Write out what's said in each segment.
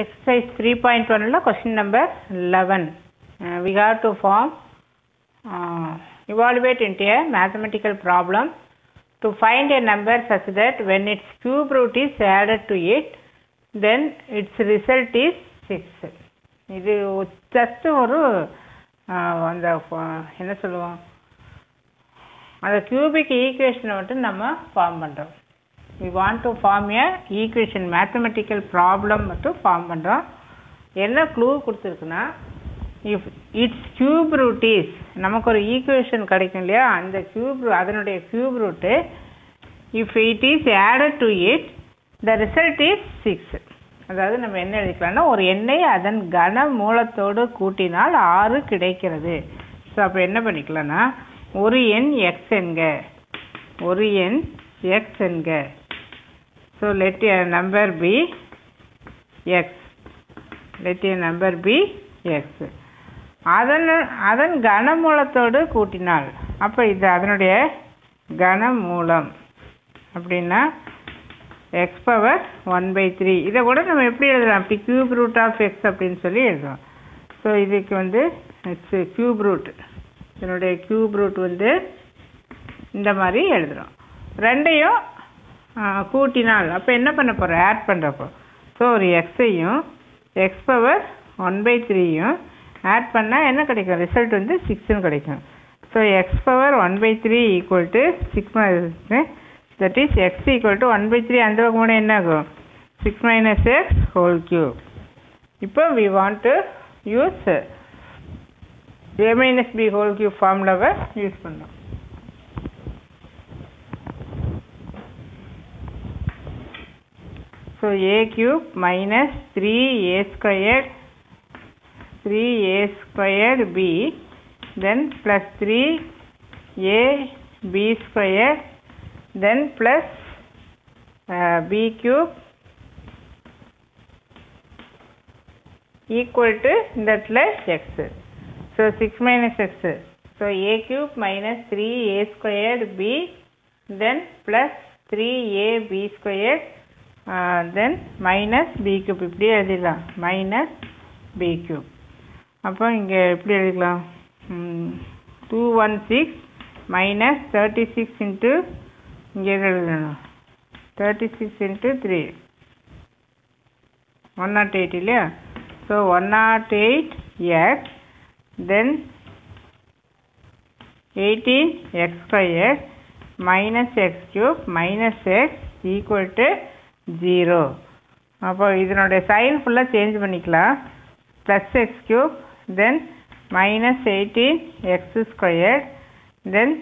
Exercise 3.1 la question number 11. Uh, we have to form, uh, evaluate into a mathematical problem to find a number such that when its cube root is added to it, then its result is 6. இது just ஒரு ஆஹ், அந்த ஃப- என்ன சொல்லுவோம் அந்த cubic ஈக்குவேஷனை மட்டும் நம்ம ஃபார்ம் பண்ணுறோம் we want to form a equation mathematical problem மட்டும் ஃபார்ம் பண்ணுறோம் என்ன clue கொடுத்துருக்குன்னா if it's cube root is நமக்கு ஒரு ஈக்குவேஷன் கிடைக்கும் இல்லையா? அந்த க்யூப் அதனுடைய cube root if it is added to it the result is six அதாவது நம்ம என்ன எழுதிக்கலாம்னா ஒரு எண்ணெய் அதன் கன மூலத்தோடு கூட்டினால் ஆறு கிடைக்கிறது. ஸோ அப்போ என்ன பண்ணிக்கலாம்னா ஒரு எண் எக்ஸ் என்க ஒரு எண் எக்ஸ் என்க. So let a number be x. Let a number be x. அதன் அதன் கனமூலத்தோடு கூட்டினால் அப்போ இது அதனுடைய கனமூலம். அப்படின்னா x power one by three இதை கூட நம்ம எப்படி எழுதலாம்? அப்படி கியூப் ரூட் ஆஃப் எக்ஸ் அப்படின்னு சொல்லி எழுதுவோம் ஸோ இதுக்கு வந்து இட்ஸ் கியூப் ரூட் இதனுடைய கியூப் ரூட் வந்து இந்த மாதிரி எழுதுகிறோம் ரெண்டையும் கூட்டினால். அப்போ என்ன பண்ண போகிறோம் ஆட் பண்ணுறப்போ ஸோ ஒரு எக்ஸையும் எக்ஸ் பவர் ஒன் பை த்ரீயும் ஆட் பண்ணால் என்ன கிடைக்கும்? ரிசல்ட் வந்து சிக்ஸ்னு கிடைக்கும். So x power one by three equal to six that is x equal to one by three அந்த பக்கம் கூட என்ன ஆகும்? Six minus x whole cube இப்போ we want to use a minus b whole cube ஃபார்முலாவை use பண்ணோம் So a cube minus 3a squared 3a squared b then plus 3a b squared then plus uh, b cube equal to that plus x. So 6 minus x. So a cube minus 3a squared b then plus 3a b squared then minus b cube இப்படி எழுதிடலாம். Minus b cube அப்போ இங்கே எப்படி எழுதிக்கலாம்? Two one six minus thirty six into இங்கே எழுதணும்? Thirty six into three one naught eight இல்லையா? So one naught eight x then eighteen x square minus x cube minus x equal to zero அப்போ இதனுடைய sign ஃபுல்லாக change பண்ணிக்கலாம். Plus x cube then minus eighteen x square then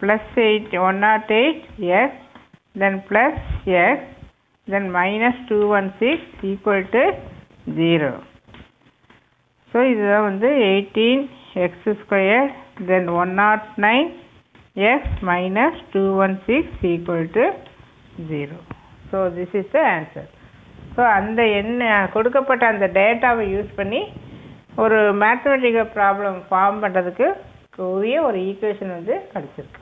plus eight one naught eight x then plus x then minus two one six equal to zero so இதுதான் வந்து eighteen x square then one naught nine x minus two one six equal to zero so this is the answer so அந்த என்ன கொடுக்கப்பட்ட அந்த டேட்டாவை use பண்ணி ஒரு mathematical problem form பண்ணுறதுக்கு உரிய ஒரு ஈக்குவேஷன் வந்து கிடச்சிருக்கு.